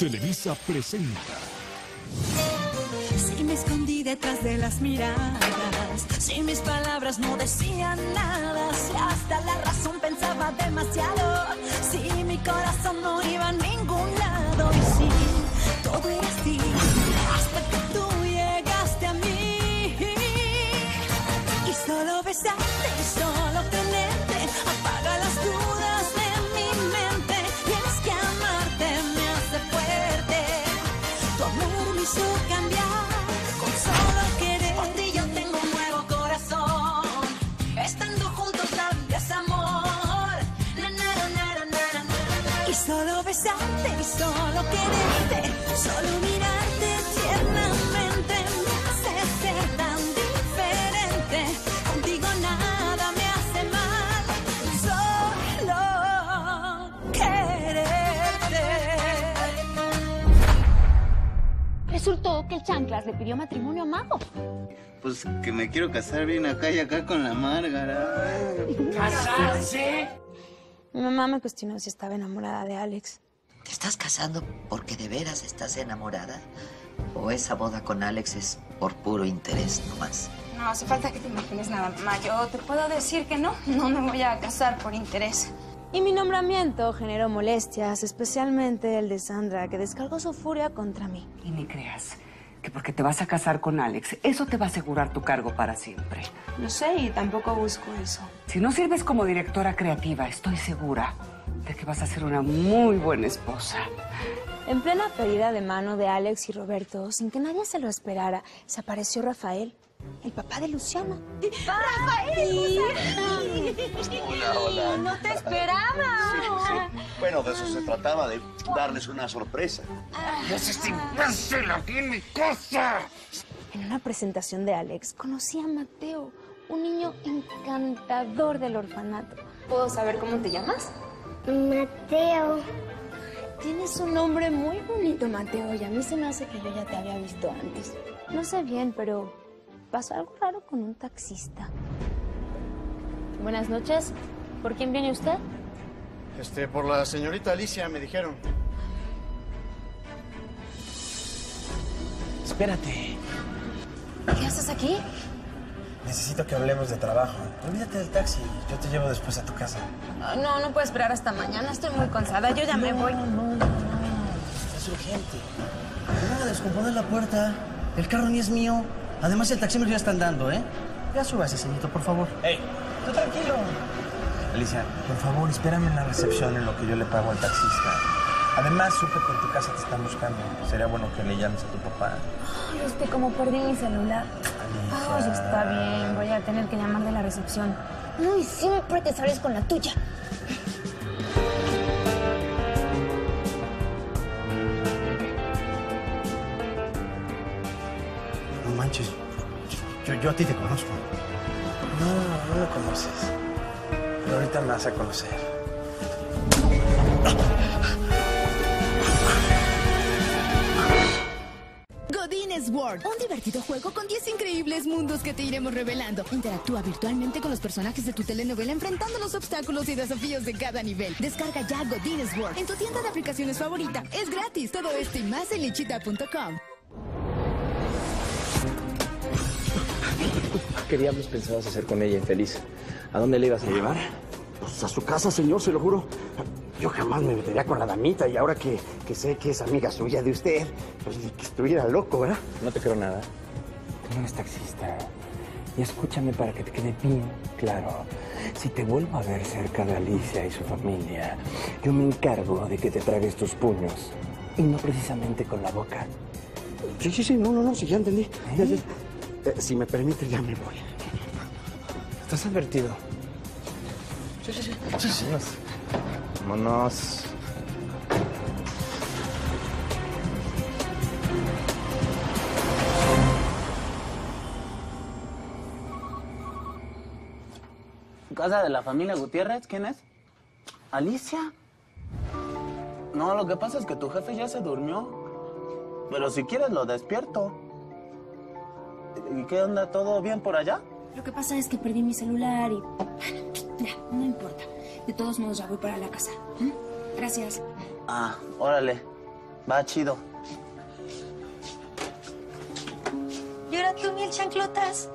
Televisa presenta. Si me escondí detrás de las miradas, si mis palabras no decían nada, si hasta la razón pensaba demasiado, si mi corazón no iba a ningún lado, y si todo era así, hasta que tú Y solo besarte y solo quererte. Solo mirarte tiernamente me hace ser tan diferente. Contigo nada me hace mal. Solo quererte. Resultó que el chanclas le pidió matrimonio a Mago. Pues que me quiero casar bien acá y acá con la Márgara. Mi mamá me cuestionó si estaba enamorada de Alex. ¿Te estás casando porque de veras estás enamorada? ¿O esa boda con Alex es por puro interés nomás? No hace falta que te imagines nada, mamá. Yo te puedo decir que no. No me voy a casar por interés. Y mi nombramiento generó molestias, especialmente el de Sandra, que descargó su furia contra mí. Y ni creas que porque te vas a casar con Alex, eso te va a asegurar tu cargo para siempre. Lo sé y tampoco busco eso. Si no sirves como directora creativa, estoy segura de que vas a ser una muy buena esposa. En plena pedida de mano de Alex y Roberto, sin que nadie se lo esperara, se apareció Rafael, el papá de Luciana. Hola, hola. ¡No te esperaba! Bueno, de eso se trataba, de darles una sorpresa. En una presentación de Alex, conocí a Mateo, un niño encantador del orfanato. ¿Puedo saber cómo te llamas? Mateo, Tienes un nombre muy bonito, Mateo, y a mí se me hace que yo ya te había visto antes. No sé bien, pero pasó algo raro con un taxista. Buenas noches. ¿Por quién viene usted? Este, por la señorita Alicia me dijeron. Espérate. ¿Qué haces aquí? Necesito que hablemos de trabajo. Olvídate del taxi. Yo te llevo después a tu casa. Ah, No, no puedo esperar hasta mañana. Estoy muy cansada. Yo ya me voy. No, no, no. Es urgente. No descomponer la puerta. El carro ni es mío. Además, el taxímetro ya está andando, ¿eh? Ya súbase, señorito, por favor. ¡Ey! ¡Tú tranquilo! Alicia, por favor, espérame en la recepción en lo que yo le pago al taxista. Además, supe que en tu casa te están buscando. Sería bueno que le llames a tu papá. Ay, es que como perdí mi celular. Ay, está bien. Voy a tener que llamar de la recepción. Ay, siempre te sales con la tuya. Yo, a ti te conozco. No, no me conoces. Pero ahorita me vas a conocer. Godines World, un divertido juego con 10 increíbles mundos que te iremos revelando. Interactúa virtualmente con los personajes de tu telenovela enfrentando los obstáculos y desafíos de cada nivel. Descarga ya Godines World en tu tienda de aplicaciones favorita. Es gratis. Todo esto y más en lechita.com. ¿Qué diablos pensabas hacer con ella infeliz? ¿A dónde le ibas a llevar? Pues a su casa, señor, se lo juro. Yo jamás me metería con la damita y ahora que, que sé que es amiga suya de usted, pues ni que estuviera loco, ¿verdad? No te creo nada. Tú no eres taxista. Y escúchame para que te quede bien claro. Si te vuelvo a ver cerca de Alicia y su familia, yo me encargo de que te tragues tus puños. Y no precisamente con la boca. Sí, sí, sí, no, no, no, sí, ya entendí. Ya, ya. Eh, si me permite, ya me voy. ¿Estás advertido? Sí, sí, sí. Sí, sí. Vámonos. ¿Casa de la familia Gutiérrez? ¿Quién es? ¿Alicia? No, lo que pasa es que tu jefe ya se durmió. Pero si quieres lo despierto. ¿Y qué onda? ¿Todo bien por allá? Lo que pasa es que perdí mi celular y... Ya, no importa. De todos modos ya voy para la casa. ¿Mm? Gracias. Ah, órale. Va chido. ¿Y ahora tú, mil chanclotas?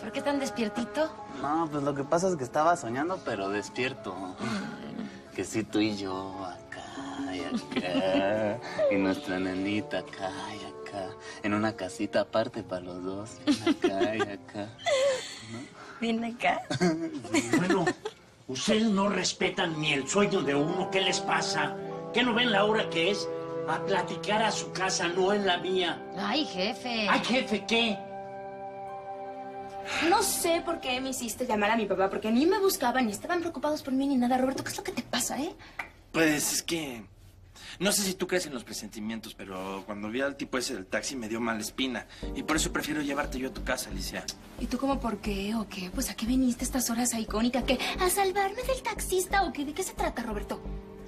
¿Por qué tan despiertito? No, pues lo que pasa es que estaba soñando, pero despierto. Que sí, tú y yo y acá. y nuestra nenita acá y acá. En una casita aparte para los dos. Acá y acá. Ven acá. Bueno, ustedes no respetan ni el sueño de uno. ¿Qué les pasa? ¿Qué no ven la hora que es? A platicar a su casa, no en la mía. Ay, jefe. Ay, jefe, ¿qué? No sé por qué me hiciste llamar a mi papá, porque ni me buscaban, ni estaban preocupados por mí, ni nada. Roberto, ¿qué es lo que te pasa, eh? Pues es que. No sé si tú crees en los presentimientos, pero cuando vi al tipo ese del taxi me dio mala espina. Y por eso prefiero llevarte yo a tu casa, Alicia. ¿Y tú cómo por qué o qué? Pues a qué viniste estas horas a icónica, ¿qué? ¿A salvarme del taxista o qué? ¿De qué se trata, Roberto?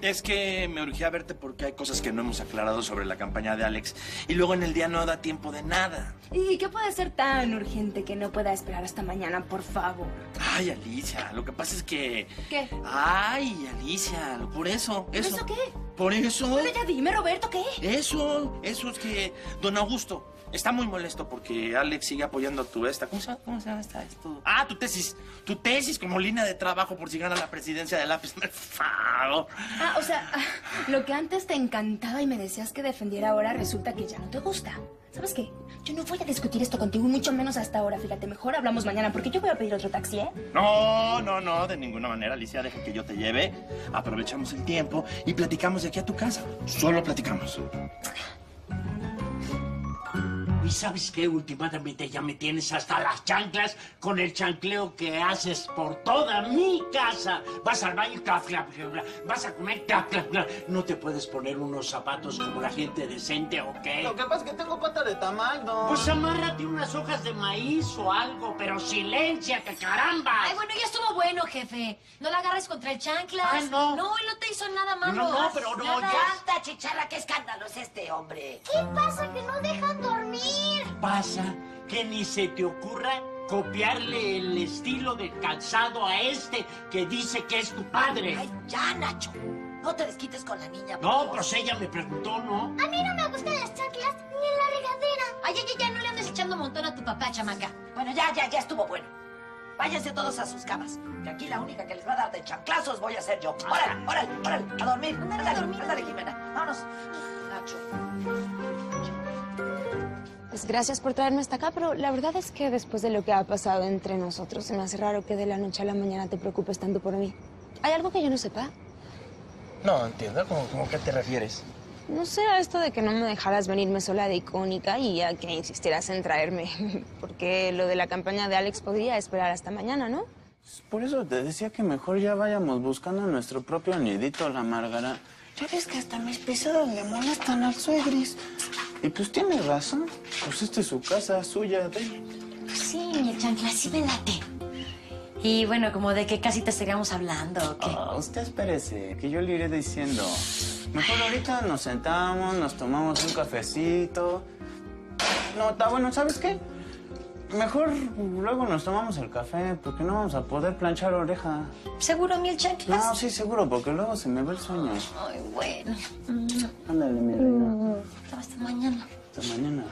Es que me urgía verte porque hay cosas que no hemos aclarado sobre la campaña de Alex. Y luego en el día no da tiempo de nada. ¿Y qué puede ser tan urgente que no pueda esperar hasta mañana, por favor? Ay, Alicia, lo que pasa es que. ¿Qué? Ay, Alicia, por eso. ¿Por Eso. eso qué? Por eso. Bueno, ya dime, Roberto, ¿qué? Eso, eso es que don Augusto está muy molesto porque Alex sigue apoyando tu esta. ¿Cómo se, llama- cómo se llama esta? Esto? Ah, tu tesis. Tu tesis como línea de trabajo por si gana la presidencia del lápiz. Ah, o sea, ah, lo que antes te encantaba y me decías que defendiera ahora resulta que ya no te gusta. ¿Sabes qué? Yo no voy a discutir esto contigo, y mucho menos hasta ahora. Fíjate, mejor hablamos mañana porque yo voy a pedir otro taxi, ¿eh? No, no, no, de ninguna manera, Alicia. Deja que yo te lleve. Aprovechamos el tiempo y platicamos de aquí a tu casa. Solo platicamos. ¿Y sabes qué? Últimamente ya me tienes hasta las chanclas con el chancleo que haces por toda mi casa. Vas al baño, clap, clap, clap, vas a comer, clap, clap, clap. No te puedes poner unos zapatos como la gente decente, ¿ok? Lo que pasa es que tengo pata de tamal, no. Pues amárrate unas hojas de maíz o algo, pero silénciate, caramba. Ay, bueno, ya estuvo bueno, jefe. No la agarres contra el chanclas. Ah, no. No, él no te hizo nada malo. No, no, pero no, Nada. ya. Anda, chicharra, qué escándalo es este hombre. ¿Qué pasa que no dejan dormir? Pasa que ni se te ocurra copiarle el estilo de calzado a este que dice que es tu padre. Ay, ya, Nacho. No te desquites con la niña. por No, Dios. pues ella me preguntó, ¿no? A mí no me gustan las chanclas ni la regadera. Ay, ya, ya, ya, no le andes echando un montón a tu papá, chamaca. Bueno, ya, ya, ya estuvo bueno. Váyanse todos a sus camas. Que aquí la única que les va a dar de chanclazos voy a ser yo. ¡Órale, órale, órale! A dormir. Ándale, a dormir. Ándale, Jimena. Vámonos. Nacho. Pues gracias por traerme hasta acá, pero la verdad es que después de lo que ha pasado entre nosotros, se me hace raro que de la noche a la mañana te preocupes tanto por mí. ¿Hay algo que yo no sepa? No, entiendo. ¿Cómo, cómo que te refieres? No sé a esto de que no me dejaras venirme sola de icónica y a que insistieras en traerme. Porque lo de la campaña de Alex podría esperar hasta mañana, ¿no? Por eso te decía que mejor ya vayamos buscando nuestro propio nidito, la Márgara. Ya ves que hasta mis pisadas le molestan al suegris. Y pues tiene razón. Pues esta es su casa, suya, de. Sí, mi chancla, sí me late. Y bueno, como de qué casi te estaríamos hablando, ¿o qué? Ah, usted espérese, que yo le iré diciendo. Mejor ahorita nos sentamos, nos tomamos un cafecito. No, está bueno, ¿sabes qué? Mejor luego nos tomamos el café, porque no vamos a poder planchar oreja. ¿Seguro, mil chanclas? No, sí, seguro, porque luego se me va el sueño. Ay, bueno. Ándale, mi reina. Hasta mañana. Hasta mañana.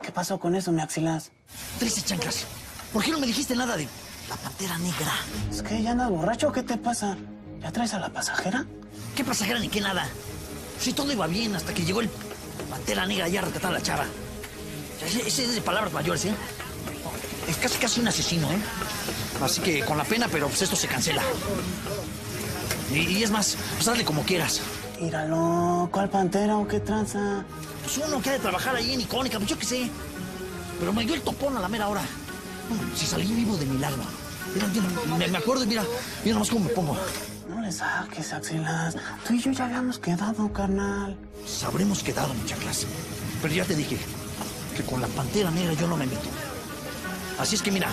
¿Qué pasó con eso, mi axilas? Trece chanclas. ¿Por qué no me dijiste nada de la pantera negra? Es que ya andas borracho, ¿qué te pasa? ¿Ya traes a la pasajera? ¿Qué pasajera ni qué nada? Si todo iba bien hasta que llegó el pantera negra ya a rescatar a la chava. Ese, ese es de palabras mayores, ¿eh? Es casi casi un asesino, ¿eh? Así que con la pena, pero pues esto se cancela. Y, y es más, pues hazle como quieras. Míralo, ¿cuál pantera o qué tranza? Pues uno que ha de trabajar ahí en Icónica, pues yo qué sé. Pero me dio el topón a la mera hora. Mm, Si salí vivo de milagro. Mira, mira, me, me acuerdo y mira, mira nomás cómo me pongo. No le saques, axilas. Tú y yo ya habíamos quedado, carnal. Pues habremos quedado, muchachas. Pero ya te dije que con la pantera negra yo no me meto. Así es que mira,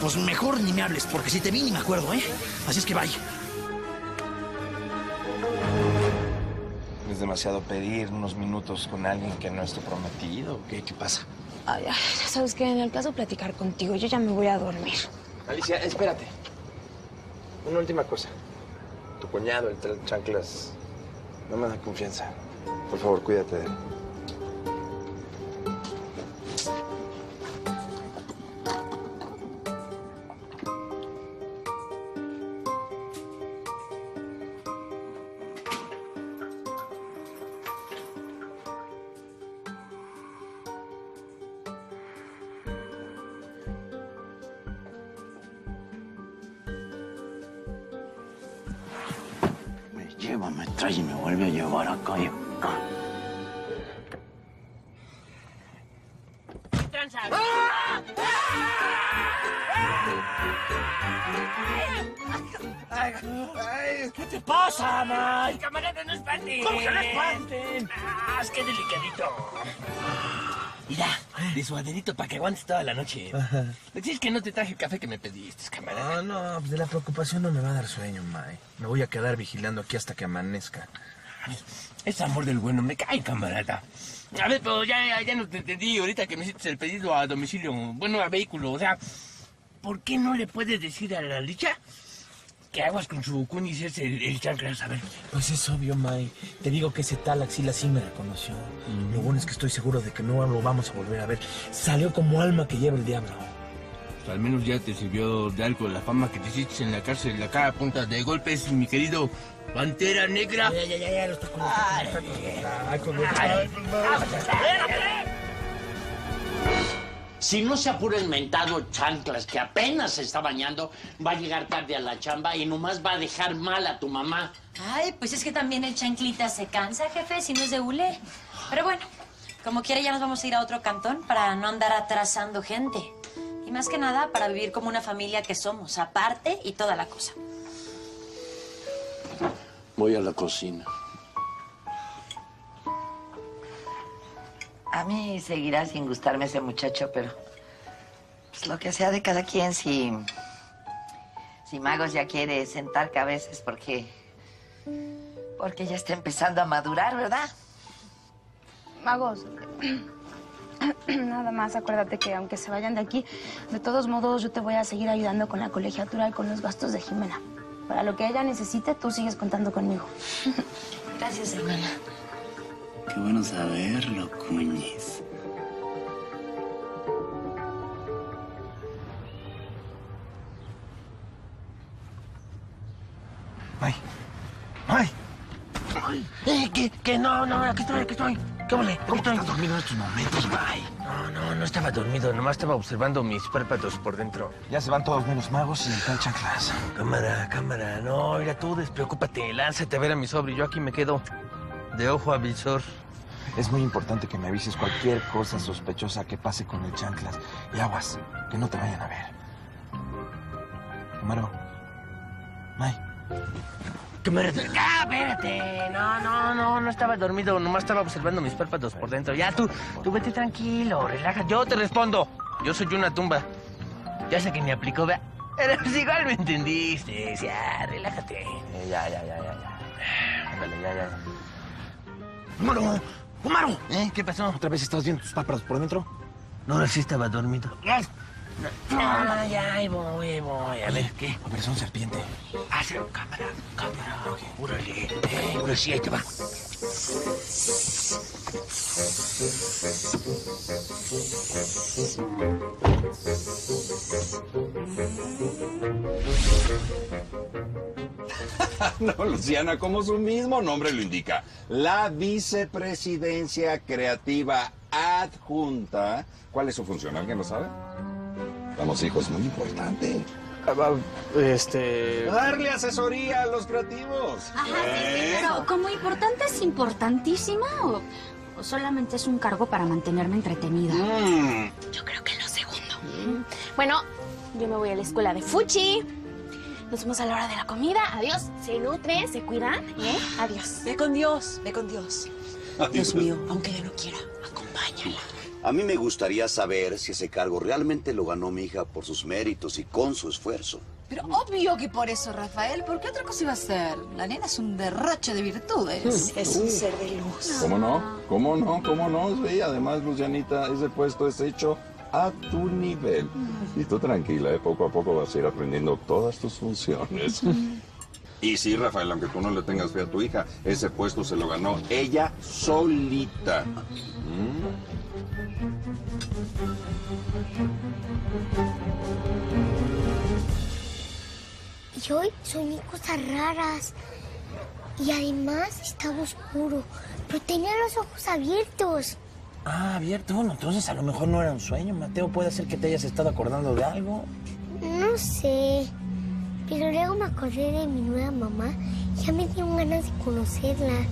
pues mejor ni me hables, porque si te vi ni me acuerdo, ¿eh? Así es que bye. Es demasiado pedir unos minutos con alguien que no es tu prometido. ¿Qué, qué pasa? Ay, ay, ya sabes que en el caso platicar contigo, yo ya me voy a dormir. Alicia, espérate. Una última cosa. Tu cuñado, el chanclas, no me da confianza. Por favor, cuídate de él. Me lleva, me trae y me vuelve a llevar acá y acá. ¿Qué te pasa, Mike? Camarada, no espanten. ¿Cómo que no espanten? Ah, es que delicadito. Mira, de suaderito para que aguantes toda la noche. Decís que no te traje el café que me pediste, camarada. No, pues de la preocupación no me va a dar sueño, May. Me voy a quedar vigilando aquí hasta que amanezca. Es amor del bueno, me cae, camarada. A ver, pero ya, ya, ya no te entendí ahorita que me hiciste el pedido a domicilio, bueno, a vehículo. O sea, ¿por qué no le puedes decir a la licha que aguas con su cunis ese, el, el chanclas? A ver. Pues es obvio, May. Te digo que ese tal Axila sí me reconoció. Lo bueno es que estoy seguro de que no lo vamos a volver a ver. Salió como alma que lleva el diablo. Pues al menos ya te sirvió de algo la fama que te hiciste en la cárcel, acá a punta de golpes, mi querido Pantera Negra. Ya, ya, ya, ya, lo está con Si no se apura el mentado chanclas que apenas se está bañando, va a llegar tarde a la chamba y nomás va a dejar mal a tu mamá. Ay, pues es que también el chanclita se cansa, jefe, si no es de hule. Pero bueno, como quiera ya nos vamos a ir a otro cantón para no andar atrasando gente. Y más que nada para vivir como una familia que somos, aparte y toda la cosa. Voy a la cocina. A mí seguirá sin gustarme ese muchacho, pero pues lo que sea de cada quien, si, si Magos ya quiere sentar cabezas porque, porque ya está empezando a madurar, ¿verdad? Magos, nada más acuérdate que aunque se vayan de aquí, de todos modos yo te voy a seguir ayudando con la colegiatura y con los gastos de Jimena. Para lo que ella necesite, tú sigues contando conmigo. Gracias, hermana. Qué bueno saberlo, cuñis. May. May. Eh, que, que no, no, aquí estoy, aquí estoy. ¿Qué vale? ¿Cómo? ¿Estás dormido en estos momentos, May? No, no, no estaba dormido, nomás estaba observando mis párpados por dentro. Ya se van todos menos magos y el chanclas. Cámara, cámara, no, mira tú, despreocúpate, lánzate a ver a mi sobre, yo aquí me quedo de ojo a visor. Es muy importante que me avises cualquier cosa sospechosa que pase con el chanclas. Y aguas, que no te vayan a ver. Amaro. May. Cámara, ah, espérate, no, no, no, no estaba dormido, nomás estaba observando mis párpados por dentro. Ya, tú, tú vete tranquilo, relaja, yo te respondo. Yo soy una tumba. Ya sé que me aplicó, vea. Pero pues igual me entendiste, ya, relájate. Ya, ya, ya, ya, ya. Ándale, ya, ya. ¡Amaro! ¡Amaro! ¿Eh? ¿Qué pasó? ¿Otra vez estás viendo tus párpados por dentro? No, sí estaba dormido. No, no, ya, ahí voy, voy. A ver, ¿qué? A ver, son serpiente. Ah, sí, cámara, cámara. Órale, eh, sí, ahí te va. No, Luciana, como su mismo nombre lo indica, la vicepresidencia creativa adjunta. ¿Cuál es su función? ¿Alguien lo sabe? Vamos, hijo, es muy importante. Este. Darle asesoría a los creativos. Ajá, sí, sí, pero como importante es importantísima o, o solamente es un cargo para mantenerme entretenida. Mm. Yo creo que lo segundo. Bueno, yo me voy a la escuela de Fuchi. Nos vemos a la hora de la comida. Adiós. Se nutren, se cuidan. ¿eh? Adiós. Ve con Dios, ve con Dios. Dios mío, aunque ella no quiera, acompáñala. A mí me gustaría saber si ese cargo realmente lo ganó mi hija por sus méritos y con su esfuerzo. Pero obvio que por eso, Rafael. ¿Por qué otra cosa iba a ser? La nena es un derroche de virtudes. Es un ser de luz. ¿Cómo no? ¿Cómo no? ¿Cómo no? Sí, además, Lucianita, ese puesto es hecho a tu nivel. Y tú tranquila, ¿eh? poco a poco vas a ir aprendiendo todas tus funciones. Y sí, Rafael, aunque tú no le tengas fe a tu hija, ese puesto se lo ganó ella solita. ¿Mm? Y hoy soñé cosas raras. Y además estaba oscuro, pero tenía los ojos abiertos. Ah, abierto. Bueno, entonces a lo mejor no era un sueño, Mateo. Puede ser que te hayas estado acordando de algo. No sé. Pero luego me acordé de mi nueva mamá y ya me dieron ganas de conocerla.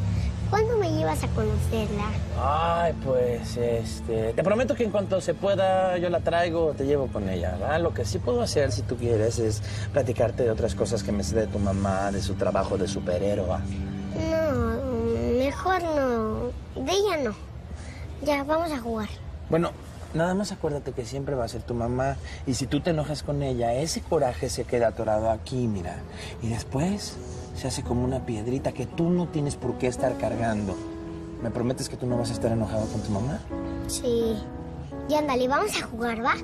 ¿Cuándo me llevas a conocerla? Ay, pues, este... Te prometo que en cuanto se pueda, yo la traigo, te llevo con ella, ¿va? Lo que sí puedo hacer, si tú quieres, es platicarte de otras cosas que me sé de tu mamá, de su trabajo de superhéroe. No, mejor no. De ella no. Ya, vamos a jugar. Bueno, nada más acuérdate que siempre va a ser tu mamá. Y si tú te enojas con ella, ese coraje se queda atorado aquí, mira. Y después se hace como una piedrita que tú no tienes por qué estar cargando. ¿Me prometes que tú no vas a estar enojado con tu mamá? Sí. Y ándale, vamos a jugar, ¿va?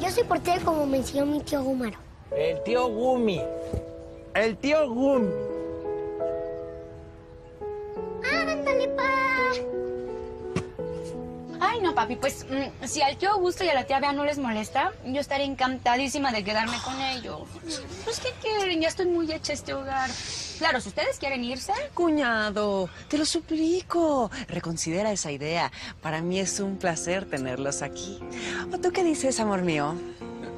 Yo soy portero como me enseñó mi tío Gúmaro. El tío Gumi. El tío Gumi. Papi, pues mm, si al tío Augusto y a la tía Bea no les molesta, yo estaré encantadísima de quedarme con ellos. Pues, ¿qué quieren? Ya estoy muy hecha este hogar. Claro, si ustedes quieren irse... Cuñado, te lo suplico. Reconsidera esa idea. Para mí es un placer tenerlos aquí. ¿O tú qué dices, amor mío?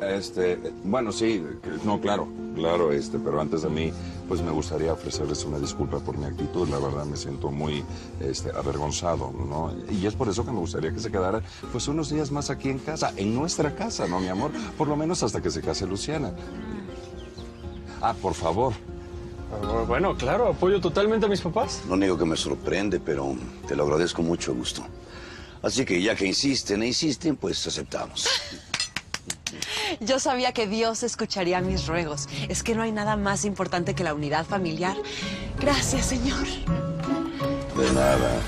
Este, bueno, sí, no, claro, claro, este, pero antes de mí, pues me gustaría ofrecerles una disculpa por mi actitud. La verdad me siento muy, este, avergonzado, ¿no? Y es por eso que me gustaría que se quedara, pues, unos días más aquí en casa, en nuestra casa, ¿no, mi amor? Por lo menos hasta que se case Luciana. Ah, por favor. Ah, Bueno, claro, apoyo totalmente a mis papás. No niego que me sorprende, pero te lo agradezco mucho, Gusto. Así que ya que insisten e insisten, pues aceptamos. Yo sabía que Dios escucharía mis ruegos. Es que no hay nada más importante que la unidad familiar. Gracias, Señor. De nada.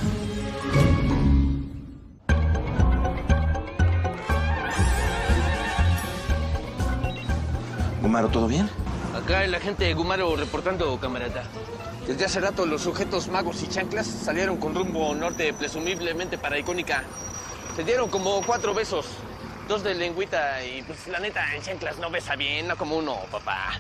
Gumaro, ¿todo bien? Acá el agente Gumaro reportando, camarada. Desde hace rato los sujetos magos y chanclas salieron con rumbo norte, presumiblemente para Icónica. Se dieron como cuatro besos, dos de lengüita y pues la neta en chanclas no besa bien, no como uno, papá.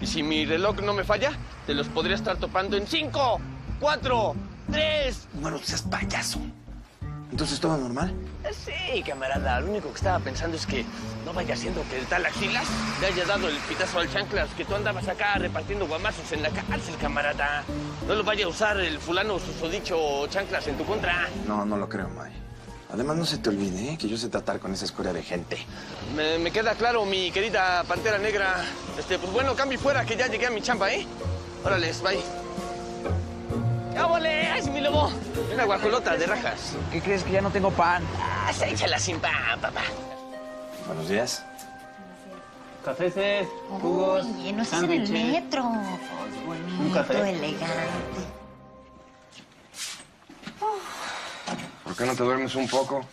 Y si mi reloj no me falla, te los podría estar topando en cinco, cuatro, tres. Gumaro, seas payaso. ¿Entonces todo normal? Sí, camarada, lo único que estaba pensando es que no vaya siendo que el tal Axilas le haya dado el pitazo al chanclas que tú andabas acá repartiendo guamazos en la cárcel, camarada. No lo vaya a usar el fulano susodicho chanclas en tu contra. No, no lo creo, May. Además, no se te olvide ¿eh? que yo sé tratar con esa escoria de gente. Me, me queda claro, mi querida pantera negra. Este, pues bueno, cambio fuera que ya llegué a mi chamba, ¿eh? Órale, bye. ¡Cábole! ¡Ay, mi lobo! Una guacolota de rajas. ¿Qué crees que ya no tengo pan? Ah, se échala sin pan, papá. Buenos días. Cafés, jugos, Oye, no estás en el metro. Un café. Elegante. ¿Por qué no te duermes un poco?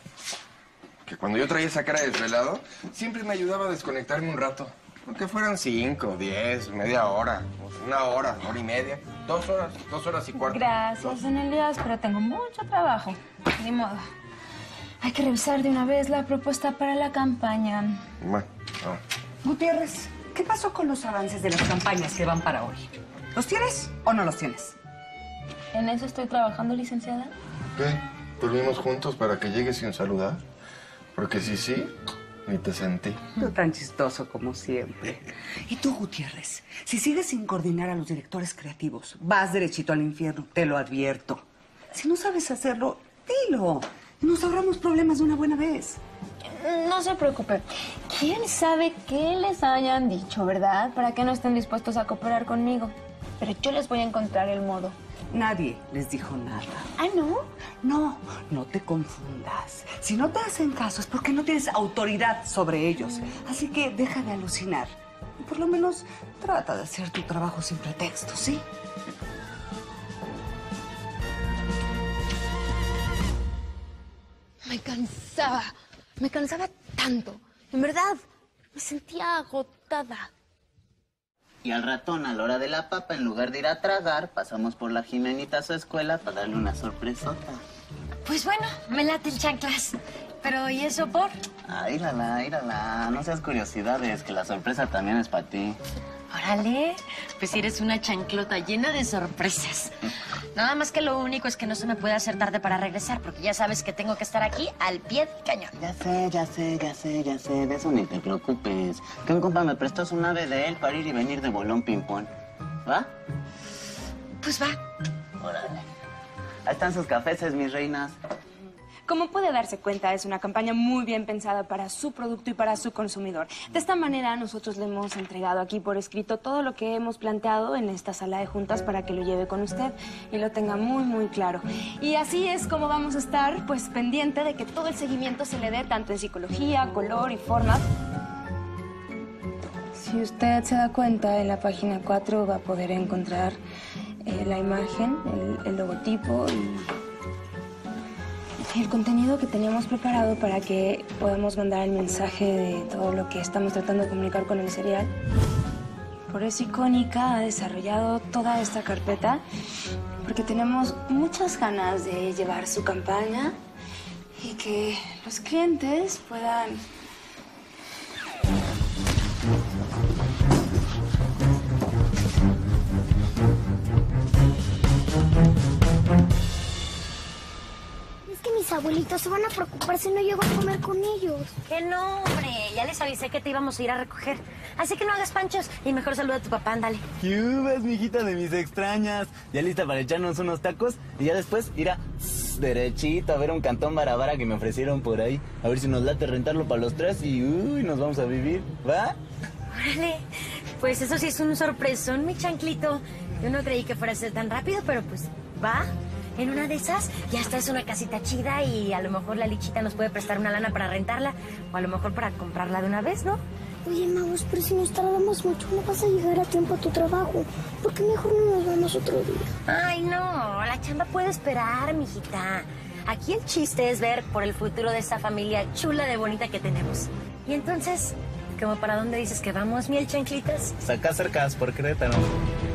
Que cuando yo traía esa cara de desvelado, siempre me ayudaba a desconectarme un rato. Aunque fueran cinco, diez, media hora, una hora, hora y media, dos horas, dos horas y cuarto. Gracias, don Elías, pero tengo mucho trabajo. Ni modo. Hay que revisar de una vez la propuesta para la campaña. Bueno, Gutiérrez, ¿qué pasó con los avances de las campañas que van para hoy? ¿Los tienes o no los tienes? En eso estoy trabajando, licenciada. ¿qué? ¿Dormimos juntos para que llegues sin saludar? Porque si sí, ni te sentí. Tú tan chistoso como siempre. Y tú, Gutiérrez, si sigues sin coordinar a los directores creativos, vas derechito al infierno, te lo advierto. Si no sabes hacerlo, dilo. Y nos ahorramos problemas de una buena vez. No se preocupe. ¿Quién sabe qué les hayan dicho, verdad? Para que no estén dispuestos a cooperar conmigo. Pero yo les voy a encontrar el modo. Nadie les dijo nada. ¿Ah, no? No, no te confundas. Si no te hacen caso es porque no tienes autoridad sobre ellos. Así que deja de alucinar. por lo menos trata de hacer tu trabajo sin pretexto, ¿sí? Me cansaba, me cansaba tanto. En verdad, me sentía agotada. Y al ratón, a la hora de la papa, en lugar de ir a tragar, pasamos por la Jimenita a su escuela para darle una sorpresota. Pues bueno, me late el chanclas. Pero, ¿y eso por? Ah, írala, írala. No seas curiosidades, que la sorpresa también es para ti. Órale, pues eres una chanclota llena de sorpresas. Nada más que lo único es que no se me puede hacer tarde para regresar, porque ya sabes que tengo que estar aquí al pie del cañón. Ya sé, ya sé, ya sé, ya sé. De eso ni te preocupes. Que un compa me prestó su nave de él para ir y venir de bolón ping-pong. ¿Va? Pues va. Órale. Ahí están sus cafés, mis reinas. Como puede darse cuenta, es una campaña muy bien pensada para su producto y para su consumidor. De esta manera, nosotros le hemos entregado aquí por escrito todo lo que hemos planteado en esta sala de juntas para que lo lleve con usted y lo tenga muy, muy claro. Y así es como vamos a estar, pues, pendiente de que todo el seguimiento se le dé tanto en psicología, color y forma. Si usted se da cuenta, en la página 4 va a poder encontrar eh, la imagen, el, el logotipo y el contenido que teníamos preparado para que podamos mandar el mensaje de todo lo que estamos tratando de comunicar con el serial. Por eso Icónica ha desarrollado toda esta carpeta porque tenemos muchas ganas de llevar su campaña y que los clientes puedan mis abuelitos se van a preocupar si no llego a comer con ellos. Que no, hombre. Ya les avisé que te íbamos a ir a recoger. Así que no hagas panchos y mejor saluda a tu papá, ándale. ¿Qué hubas, mijita de mis extrañas? ¿Ya lista para echarnos unos tacos? Y ya después ir a derechito a ver un cantón barabara que me ofrecieron por ahí. A ver si nos late rentarlo para los tres y uy, nos vamos a vivir. ¿Va? Órale. Pues eso sí es un sorpresón, mi chanclito. Yo no creí que fuera a ser tan rápido, pero pues va. En una de esas ya está es una casita chida y a lo mejor la lichita nos puede prestar una lana para rentarla o a lo mejor para comprarla de una vez, ¿no? Oye, Magos, pero si nos tardamos mucho, no vas a llegar a tiempo a tu trabajo. ¿Por qué mejor no nos vamos otro día? Ay, no, la chamba puede esperar, mijita. Aquí el chiste es ver por el futuro de esta familia chula de bonita que tenemos. Y entonces, ¿cómo para dónde dices que vamos, miel chanclitas? Acá cercas por Querétaro.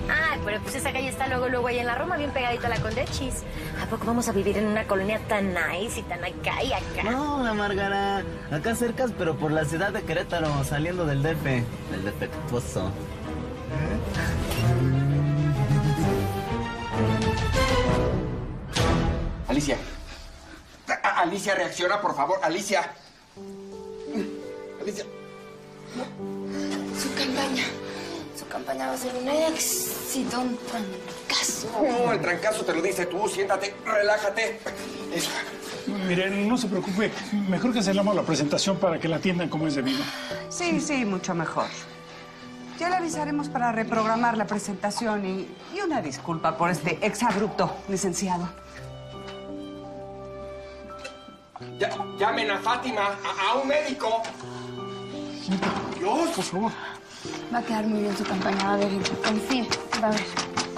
Ay, pero pues esa calle está luego, luego ahí en la Roma, bien pegadito a la Condechis. ¿A poco vamos a vivir en una colonia tan nice y tan acá y acá? No, la Márgara. Acá cercas, pero por la ciudad de Querétaro, saliendo del DF. Del defectuoso. Alicia. A- Alicia, reacciona, por favor. Alicia. Alicia. Su campaña. Su campaña va a ser un éxito, un trancazo. No, el trancazo te lo dice tú. Siéntate, relájate. Eso. Mire, no se preocupe. Mejor que cancelamos la presentación para que la atiendan como es debido. Sí, sí, mucho mejor. Ya le avisaremos para reprogramar la presentación y, y una disculpa por este exabrupto, licenciado. Ya- llamen a Fátima, a, a un médico. Dios, por favor. Va a quedar muy bien su campaña, va a ver, confíe, va a ver.